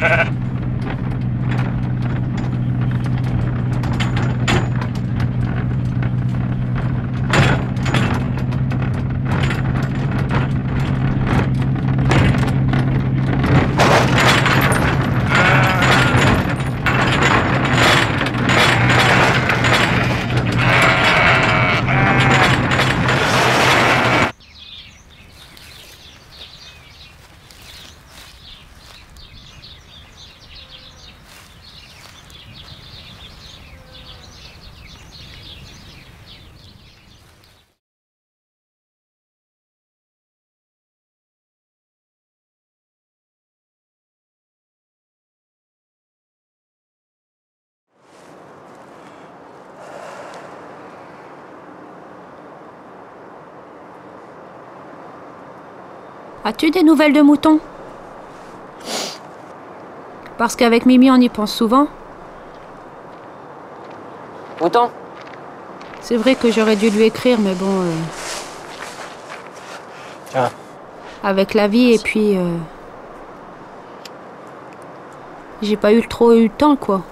Ha ha ha! As-tu des nouvelles de Mouton? Parce qu'avec Mimi, on y pense souvent. Mouton? C'est vrai que j'aurais dû lui écrire, mais bon. euh, Tiens. avec la vie, et puis. euh, J'ai pas eu trop eu le temps, quoi.